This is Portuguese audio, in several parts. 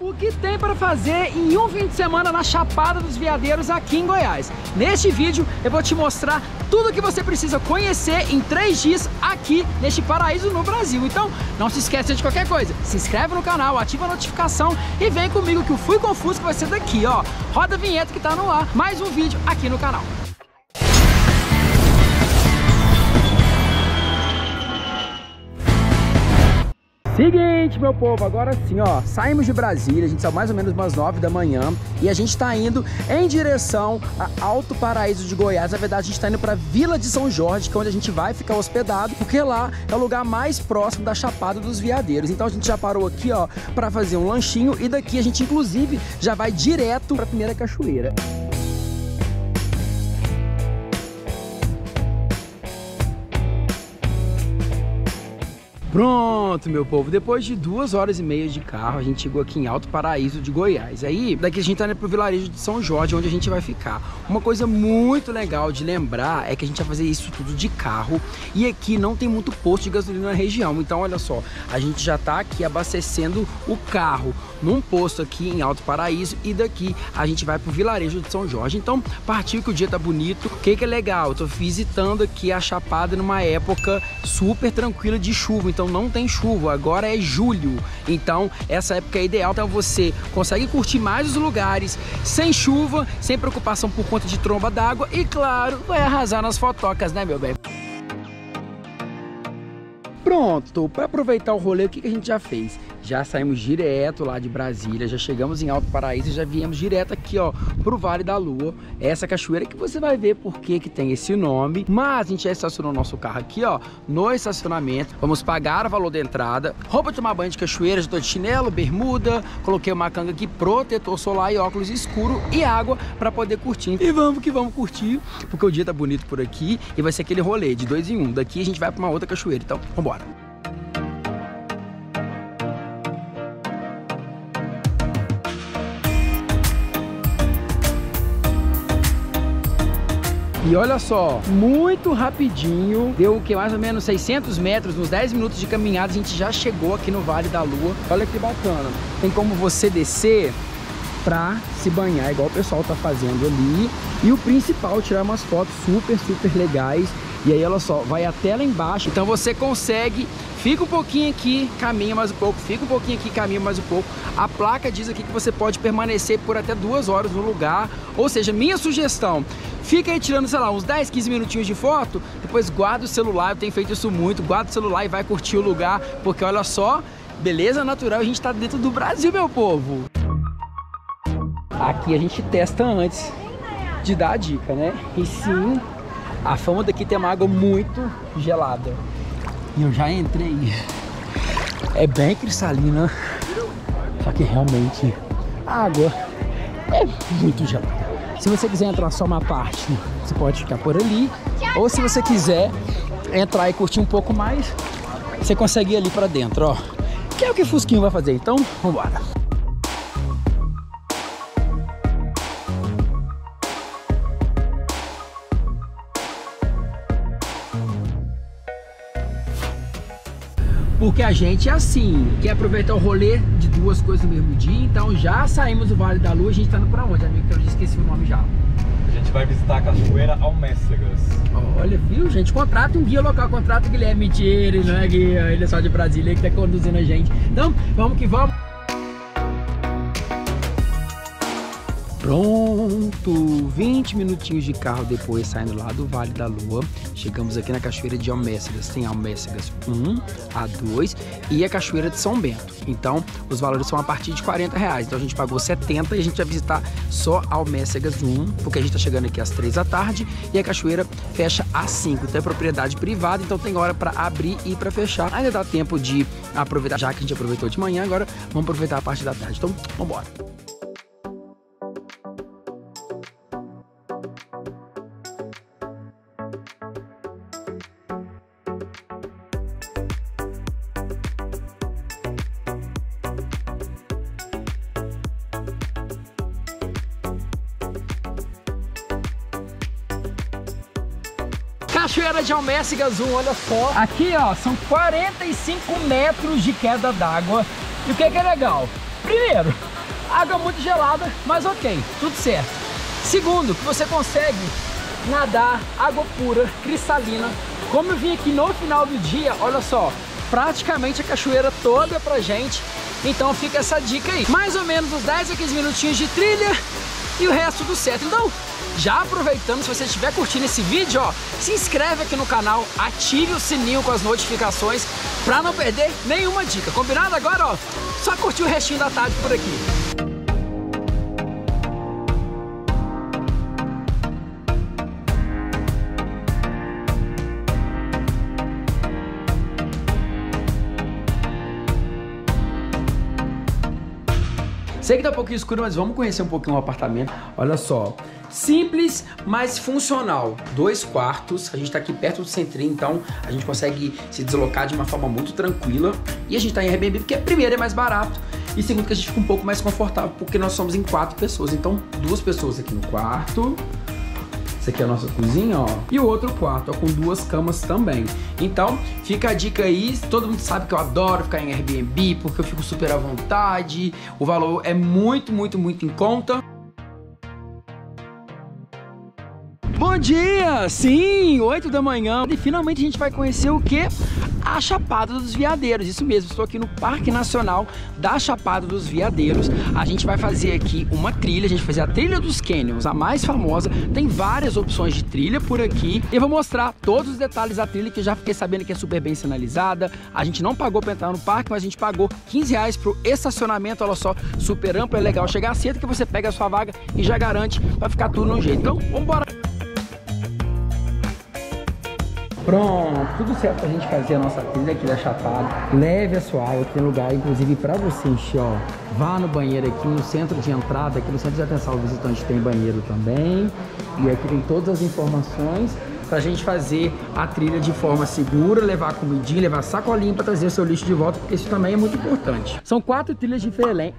O que tem para fazer em um fim de semana na Chapada dos Veadeiros aqui em Goiás? Neste vídeo eu vou te mostrar tudo o que você precisa conhecer em três dias aqui neste paraíso no Brasil. Então não se esqueça de qualquer coisa, se inscreve no canal, ativa a notificação e vem comigo que o Fui Confuso vai ser daqui, ó. Roda a vinheta que tá no ar, mais um vídeo aqui no canal. Seguinte, meu povo, agora sim, ó, saímos de Brasília, a gente saiu mais ou menos umas 9 da manhã e a gente tá indo em direção a Alto Paraíso de Goiás. Na verdade, a gente tá indo pra Vila de São Jorge, que é onde a gente vai ficar hospedado, porque lá é o lugar mais próximo da Chapada dos Veadeiros. Então a gente já parou aqui, ó, pra fazer um lanchinho e daqui a gente, inclusive, já vai direto pra primeira cachoeira. Pronto, meu povo, depois de duas horas e meia de carro, a gente chegou aqui em Alto Paraíso de Goiás. Aí, daqui a gente tá indo pro vilarejo de São Jorge, onde a gente vai ficar. Uma coisa muito legal de lembrar é que a gente vai fazer isso tudo de carro e aqui não tem muito posto de gasolina na região. Então, olha só, a gente já tá aqui abastecendo o carro num posto aqui em Alto Paraíso e daqui a gente vai pro vilarejo de São Jorge. Então, partiu que o dia tá bonito. O que que é legal? Eu tô visitando aqui a Chapada numa época super tranquila de chuva então não tem chuva, agora é julho, então essa época é ideal, então você consegue curtir mais os lugares sem chuva, sem preocupação por conta de tromba d'água e claro, vai arrasar nas fotocas, né meu bem? Pronto, para aproveitar o rolê, o que, que a gente já fez? Já saímos direto lá de Brasília, já chegamos em Alto Paraíso e já viemos direto aqui, ó, pro Vale da Lua. Essa cachoeira que você vai ver por que que tem esse nome. Mas a gente já estacionou nosso carro aqui, ó, no estacionamento. Vamos pagar o valor da entrada. Roupa de tomar banho de cachoeira, já tô de chinelo, bermuda, coloquei uma canga aqui, protetor solar e óculos escuro e água para poder curtir. E vamos que vamos curtir, porque o dia tá bonito por aqui e vai ser aquele rolê de dois em um. Daqui a gente vai para uma outra cachoeira, então vambora. E olha só, muito rapidinho, deu o que mais ou menos 600 metros, nos 10 minutos de caminhada a gente já chegou aqui no Vale da Lua. Olha que bacana, tem como você descer pra se banhar, igual o pessoal tá fazendo ali. E o principal, tirar umas fotos super, super legais. E aí, olha só, vai até lá embaixo. Então você consegue, fica um pouquinho aqui, caminha mais um pouco, fica um pouquinho aqui, caminha mais um pouco. A placa diz aqui que você pode permanecer por até duas horas no lugar. Ou seja, minha sugestão, fica aí tirando, sei lá, uns 10, 15 minutinhos de foto, depois guarda o celular, eu tenho feito isso muito, guarda o celular e vai curtir o lugar, porque olha só, beleza natural, a gente tá dentro do Brasil, meu povo. Aqui a gente testa antes de dar a dica, né? E sim, a fama daqui tem uma água muito gelada. E eu já entrei. É bem cristalina. Só que realmente a água é muito gelada. Se você quiser entrar só uma parte, você pode ficar por ali. Ou se você quiser entrar e curtir um pouco mais, você consegue ir ali para dentro, ó. Que é o que o Fusquinho vai fazer. Então, vambora. Porque a gente é assim, quer aproveitar o rolê de duas coisas no mesmo dia, então já saímos do Vale da Lua, a gente tá indo pra onde, amigo? Que eu já esqueci o nome já. A gente vai visitar a Cachoeira Almécegas. Olha, viu, gente? Contrata um guia local, contrata o Guilherme. Mentira, ele não é guia, ele é só de Brasília que tá conduzindo a gente. Então, vamos que vamos. Pronto, 20 minutinhos de carro depois, saindo lá do Vale da Lua, chegamos aqui na Cachoeira de Almécegas. Tem Almécegas 1, A2 e a Cachoeira de São Bento. Então, os valores são a partir de 40 reais. Então, a gente pagou 70 e a gente vai visitar só Almécegas 1, porque a gente tá chegando aqui às 3 da tarde e a cachoeira fecha às 5. Então, é propriedade privada, então tem hora para abrir e para fechar. Ainda dá tempo de aproveitar, já que a gente aproveitou de manhã, agora vamos aproveitar a parte da tarde. Então, vamos embora. Cachoeira de Almécigas 1, olha só. Aqui, ó, são 45 metros de queda d'água. E o que é, que é legal? Primeiro, água muito gelada, mas ok, tudo certo. Segundo, que você consegue nadar água pura, cristalina. Como eu vim aqui no final do dia, olha só, praticamente a cachoeira toda pra gente. Então fica essa dica aí. Mais ou menos uns 10 a 15 minutinhos de trilha e o resto do certo. Então, já aproveitando, se você estiver curtindo esse vídeo, ó, se inscreve aqui no canal, ative o sininho com as notificações para não perder nenhuma dica. Combinado agora, ó? Só curtir o restinho da tarde por aqui. Sei que tá um pouquinho escuro, mas vamos conhecer um pouquinho o apartamento. Olha só, simples, mas funcional. Dois quartos, a gente tá aqui perto do centrinho, então a gente consegue se deslocar de uma forma muito tranquila. E a gente tá em Airbnb porque primeiro é mais barato e segundo que a gente fica um pouco mais confortável porque nós somos em quatro pessoas. Então duas pessoas aqui no quarto, essa aqui é a nossa cozinha, ó. E o outro quarto, ó, com duas camas também. Então, fica a dica aí. Todo mundo sabe que eu adoro ficar em Airbnb, porque eu fico super à vontade. O valor é muito, muito, muito em conta. Dia! Sim, 8 da manhã e finalmente a gente vai conhecer o que? A Chapada dos Veadeiros, isso mesmo, estou aqui no Parque Nacional da Chapada dos Veadeiros. A gente vai fazer aqui uma trilha, a gente vai fazer a trilha dos Canyons, a mais famosa. Tem várias opções de trilha por aqui. Eu vou mostrar todos os detalhes da trilha que eu já fiquei sabendo que é super bem sinalizada. A gente não pagou para entrar no parque, mas a gente pagou 15 reais pro estacionamento, olha só, super amplo, é legal chegar cedo que você pega a sua vaga e já garante para ficar tudo no jeito. Então, vamos embora! Pronto, tudo certo pra gente fazer a nossa trilha aqui da Chapada. Leve a sua água, tem lugar inclusive pra você encher, ó. Vá no banheiro aqui no centro de entrada, aqui no centro de atenção ao visitante tem banheiro também. E aqui tem todas as informações pra gente fazer a trilha de forma segura, levar comidinha, levar sacolinha pra trazer o seu lixo de volta, porque isso também é muito importante. São quatro trilhas diferentes.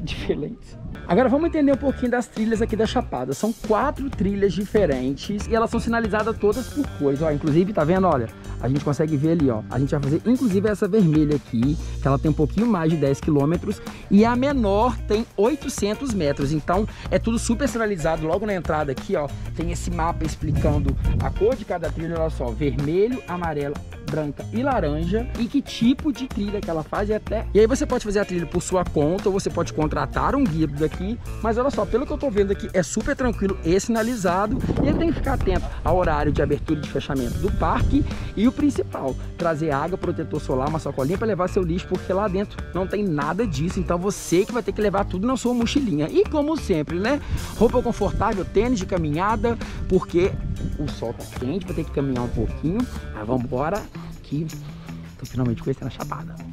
diferentes. Agora vamos entender um pouquinho das trilhas aqui da Chapada. São quatro trilhas diferentes e elas são sinalizadas todas por cores. Ó, inclusive, tá vendo? Olha, a gente consegue ver ali, ó. A gente vai fazer, inclusive, essa vermelha aqui, que ela tem um pouquinho mais de 10 quilômetros. E a menor tem 800 metros. Então, é tudo super sinalizado. Logo na entrada aqui, ó, tem esse mapa explicando a cor de cada trilha. Olha só, vermelho, amarelo, branca e laranja e que tipo de trilha que ela faz e até... E aí você pode fazer a trilha por sua conta ou você pode contratar um guia daqui, mas olha só, pelo que eu tô vendo aqui, é super tranquilo e sinalizado e ele tem que ficar atento ao horário de abertura e de fechamento do parque e o principal, trazer água, protetor solar, uma sacolinha para levar seu lixo, porque lá dentro não tem nada disso, então você que vai ter que levar tudo na sua mochilinha. E como sempre, né, roupa confortável, tênis de caminhada, porque o sol tá quente, vai ter que caminhar um pouquinho, mas vamos embora aqui. Tô finalmente conhecendo a Chapada.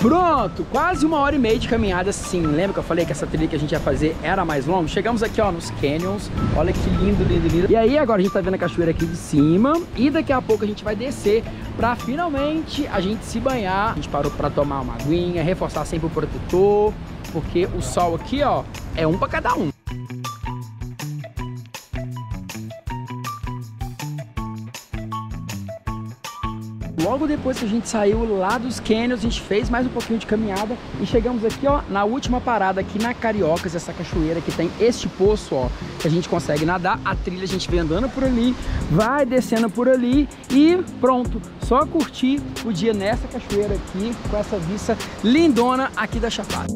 Pronto, quase uma hora e meia de caminhada sim. Lembra que eu falei que essa trilha que a gente ia fazer era mais longa? Chegamos aqui, ó, nos canyons. Olha que lindo, lindo, lindo. E aí, agora a gente tá vendo a cachoeira aqui de cima. E daqui a pouco a gente vai descer pra finalmente a gente se banhar. A gente parou pra tomar uma aguinha, reforçar sempre o protetor. Porque o sol aqui, ó, é um pra cada um. Logo depois que a gente saiu lá dos canyons, a gente fez mais um pouquinho de caminhada e chegamos aqui, ó, na última parada aqui na Cariocas, essa cachoeira que tem este poço, ó, que a gente consegue nadar. A trilha a gente vem andando por ali, vai descendo por ali e pronto. Só curtir o dia nessa cachoeira aqui, com essa vista lindona aqui da Chapada.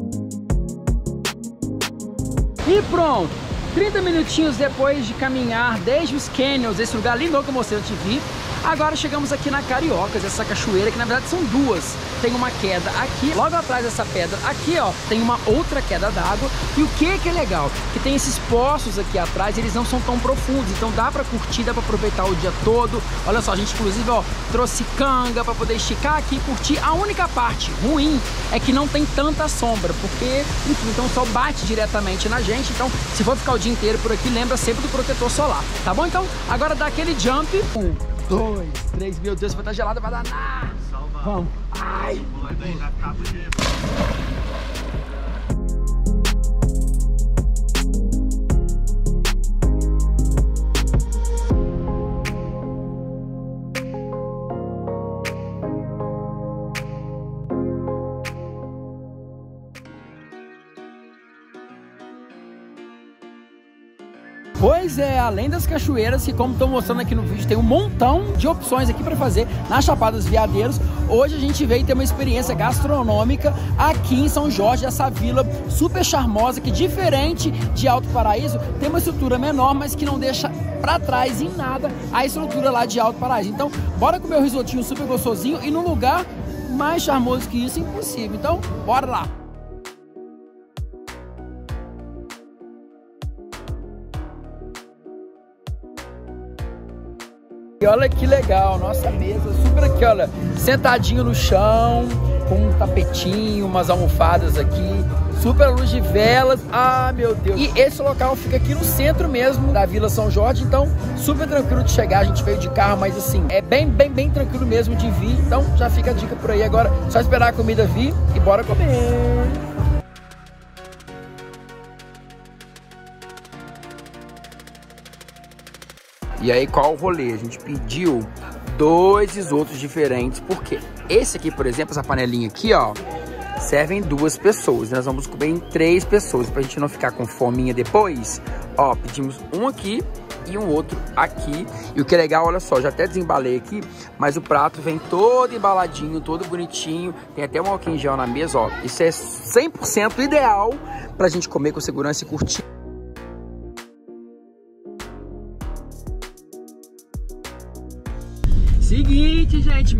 E pronto! 30 minutinhos depois de caminhar desde os canyons, esse lugar lindo que eu mostrei, eu te vi, Agora chegamos aqui na Cariocas, essa cachoeira, que na verdade são duas. Tem uma queda aqui, logo atrás dessa pedra aqui, ó, tem uma outra queda d'água. E o que que é legal? Que tem esses poços aqui atrás, eles não são tão profundos, então dá pra curtir, dá pra aproveitar o dia todo. Olha só, a gente inclusive, ó, trouxe canga pra poder esticar aqui e curtir. A única parte ruim é que não tem tanta sombra, porque, enfim, então sol bate diretamente na gente. Então, se for ficar o dia inteiro por aqui, lembra sempre do protetor solar, tá bom? Então, agora dá aquele jump. Um, dois, três, meu Deus, vai estar gelada, vai danar. Vamos. Ai. Além das cachoeiras, que como estou mostrando aqui no vídeo, tem um montão de opções aqui para fazer na Chapada dos Veadeiros. Hoje a gente veio ter uma experiência gastronômica aqui em São Jorge, essa vila super charmosa, que diferente de Alto Paraíso, tem uma estrutura menor, mas que não deixa para trás em nada a estrutura lá de Alto Paraíso. Então, bora comer o risotinho super gostosinho e num lugar mais charmoso que isso, impossível. Então, bora lá! Olha que legal, nossa mesa super aqui, olha, sentadinho no chão, com um tapetinho, umas almofadas aqui, super luz de velas, ah meu Deus. E esse local fica aqui no centro mesmo da Vila São Jorge, então super tranquilo de chegar, a gente veio de carro, mas assim, é bem, bem, bem tranquilo mesmo de vir, então já fica a dica por aí agora, só esperar a comida vir e bora comer. E aí, qual o rolê? A gente pediu dois risotos diferentes, porque esse aqui, por exemplo, essa panelinha aqui, ó, servem duas pessoas. Nós vamos comer em três pessoas, pra gente não ficar com fominha depois. Ó, pedimos um aqui e um outro aqui. E o que é legal, olha só, já até desembalei aqui, mas o prato vem todo embaladinho, todo bonitinho. Tem até um em gel na mesa, ó. Isso é 100% ideal pra gente comer com segurança e curtir.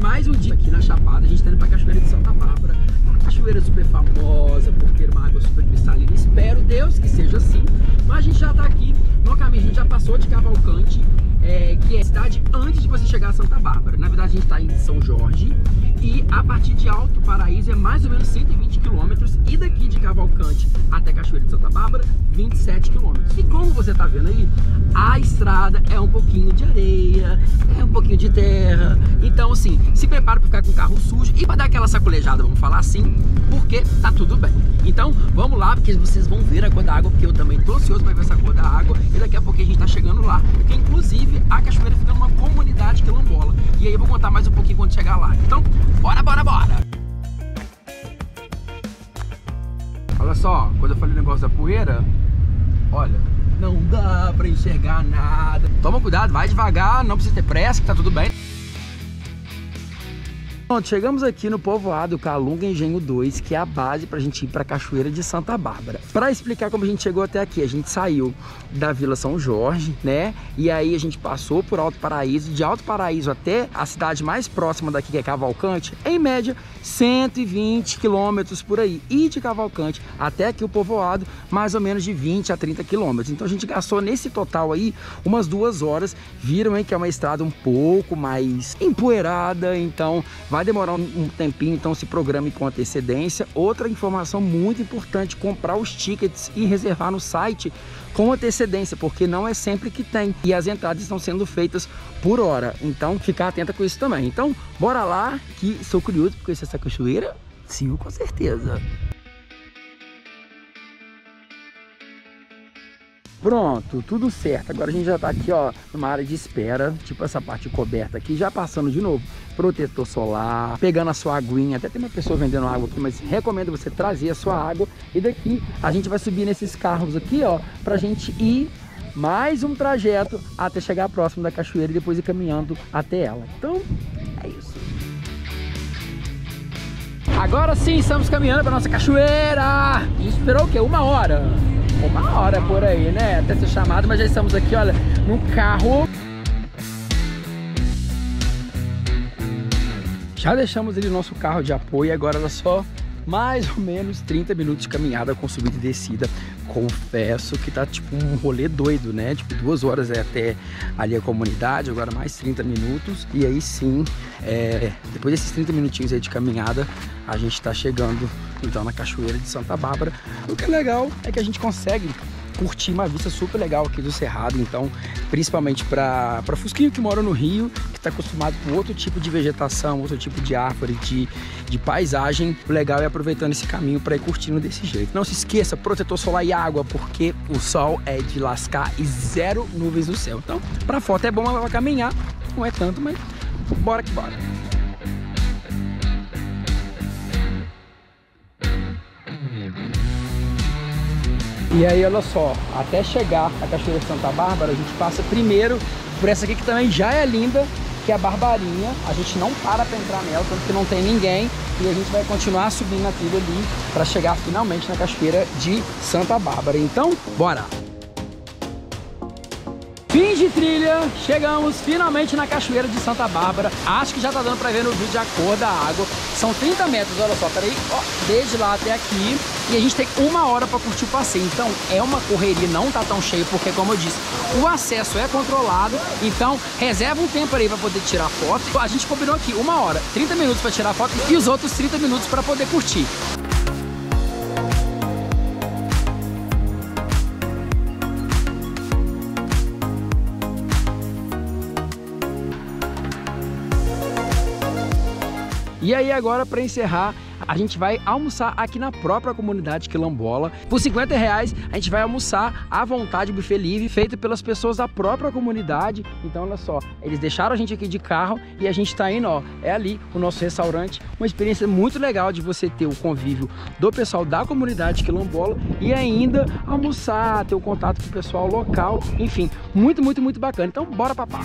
Mais um dia aqui na Chapada. A gente tá indo pra Cachoeira de Santa Bárbara. Uma cachoeira super famosa, porque é uma água super cristalina. Espero, Deus, que seja assim. Mas a gente já tá aqui no caminho. A gente já passou de Cavalcante, é, que é a cidade antes de você chegar a Santa Bárbara. Na verdade, a gente tá em São Jorge. E a partir de Alto Paraíso é mais ou menos 120 quilômetros. E daqui de Cavalcante até Cachoeira de Santa Bárbara, 27 quilômetros. E como você tá vendo aí, a estrada é um pouquinho de areia, pouquinho de terra. Então, assim, se prepara para ficar com o carro sujo e para dar aquela sacolejada, vamos falar assim, porque tá tudo bem. Então, vamos lá, porque vocês vão ver a cor da água, porque eu também tô ansioso para ver essa cor da água. E daqui a pouco a gente tá chegando lá. Porque, inclusive, a cachoeira fica numa comunidade quilombola. E aí eu vou contar mais um pouquinho quando chegar lá. Então, bora, bora, bora! Olha só, quando eu falei o negócio da poeira, olha, não dá pra enxergar nada. Toma cuidado, vai devagar, não precisa ter pressa, que tá tudo bem. Pronto, chegamos aqui no povoado Calunga Engenho 2, que é a base para a gente ir para a Cachoeira de Santa Bárbara. Para explicar como a gente chegou até aqui, a gente saiu da Vila São Jorge, né? E aí a gente passou por Alto Paraíso, de Alto Paraíso até a cidade mais próxima daqui, que é Cavalcante, em média 120 quilômetros por aí. E de Cavalcante até aqui o povoado, mais ou menos de 20 a 30 quilômetros. Então a gente gastou nesse total aí umas duas horas. Viram, hein, que é uma estrada um pouco mais empoeirada, então vai demorar um tempinho, então se programe com antecedência. Outra informação muito importante, comprar os tickets e reservar no site com antecedência, porque não é sempre que tem. E as entradas estão sendo feitas por hora, então ficar atenta com isso também. Então, bora lá, que sou curioso porque essa cachoeira, sim, com certeza. Pronto, tudo certo. Agora a gente já tá aqui, ó, numa área de espera, tipo essa parte coberta aqui, já passando de novo protetor solar, pegando a sua aguinha. Até tem uma pessoa vendendo água aqui, mas recomendo você trazer a sua água. E daqui a gente vai subir nesses carros aqui, ó, pra gente ir mais um trajeto até chegar próximo da cachoeira e depois ir caminhando até ela. Então, é isso. Agora sim, estamos caminhando para nossa cachoeira. A gente esperou o quê? Uma hora? Uma hora por aí, né? Até ser chamado, mas já estamos aqui, olha, no carro. Já deixamos o nosso carro de apoio, agora era só mais ou menos 30 minutos de caminhada com subida e descida. Confesso que tá tipo um rolê doido, né? Tipo, duas horas é até ali a comunidade, agora mais 30 minutos. E aí sim, é, depois desses 30 minutinhos aí de caminhada, a gente tá chegando então na Cachoeira de Santa Bárbara. O que é legal é que a gente consegue curtir uma vista super legal aqui do Cerrado, então principalmente para Fusquinho que mora no Rio, que está acostumado com outro tipo de vegetação, outro tipo de árvore, de, de paisagem, o legal é aproveitando esse caminho para ir curtindo desse jeito. Não se esqueça, protetor solar e água, porque o sol é de lascar e zero nuvens no céu. Então, para foto é bom, mas para caminhar não é tanto, mas bora que bora. E aí, olha só, até chegar à Cachoeira de Santa Bárbara, a gente passa primeiro por essa aqui que também já é linda, que é a Barbarinha. A gente não para para entrar nela, tanto que não tem ninguém. E a gente vai continuar subindo na trilha ali para chegar finalmente na Cachoeira de Santa Bárbara. Então, bora! Fim de trilha, chegamos finalmente na Cachoeira de Santa Bárbara. Acho que já tá dando pra ver no vídeo a cor da água. São 30 metros, olha só, peraí, ó, desde lá até aqui. E a gente tem uma hora pra curtir o passeio. Então é uma correria, não tá tão cheio, porque como eu disse, o acesso é controlado. Então reserva um tempo aí pra poder tirar foto. A gente combinou aqui uma hora, 30 minutos pra tirar foto e os outros 30 minutos pra poder curtir. E aí agora para encerrar, a gente vai almoçar aqui na própria comunidade quilombola. Por 50 reais a gente vai almoçar à vontade, buffet livre, feito pelas pessoas da própria comunidade. Então olha só, eles deixaram a gente aqui de carro e a gente está indo, ó, é ali o nosso restaurante. Uma experiência muito legal de você ter o convívio do pessoal da comunidade quilombola e ainda almoçar, ter o contato com o pessoal local. Enfim, muito, muito, muito bacana. Então bora papá!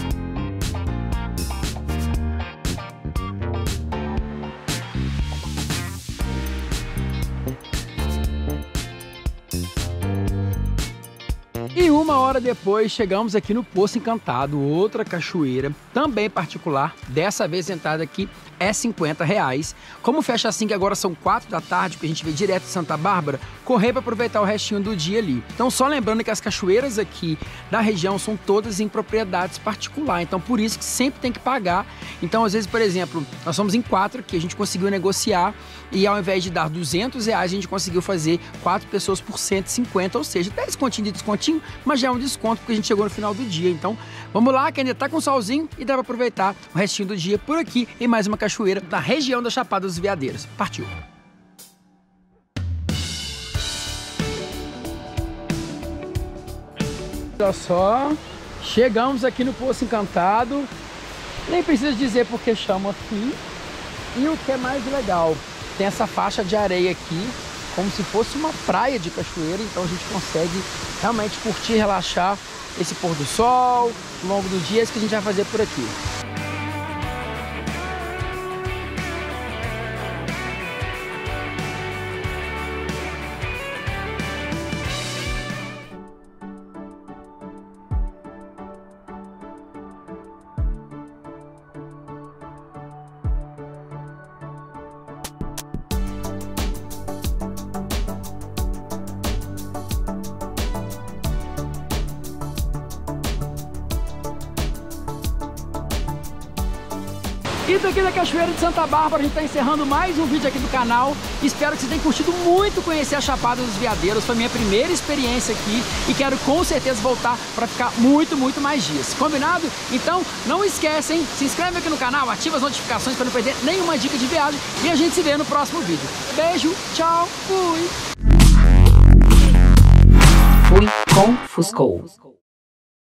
Hora depois chegamos aqui no Poço Encantado, outra cachoeira, também particular. Dessa vez entrada aqui é 50 reais. Como fecha assim que agora são 4 da tarde, porque a gente veio direto de Santa Bárbara, correr para aproveitar o restinho do dia ali. Então só lembrando que as cachoeiras aqui da região são todas em propriedades particulares, então por isso que sempre tem que pagar. Então às vezes, por exemplo, nós somos em quatro que a gente conseguiu negociar e ao invés de dar 200 reais, a gente conseguiu fazer quatro pessoas por 150, ou seja, 10 continhos de descontinho, mas já é um desconto porque a gente chegou no final do dia. Então vamos lá, que ainda tá com solzinho e dá para aproveitar o restinho do dia por aqui em mais uma cachoeira da região da Chapada dos Veadeiros. Partiu! Olha só, chegamos aqui no Poço Encantado. Nem preciso dizer porque chama assim. E o que é mais legal, tem essa faixa de areia aqui, como se fosse uma praia de cachoeira, então a gente consegue realmente curtir, relaxar esse pôr do sol, ao longo do dia, é isso que a gente vai fazer por aqui. E daqui da Cachoeira de Santa Bárbara, a gente está encerrando mais um vídeo aqui do canal. Espero que vocês tenham curtido muito conhecer a Chapada dos Veadeiros. Foi minha primeira experiência aqui e quero com certeza voltar para ficar muito, muito mais dias. Combinado? Então, não esquecem, se inscreve aqui no canal, ativa as notificações para não perder nenhuma dica de viagem e a gente se vê no próximo vídeo. Beijo, tchau, fui! Fui com Fuscou.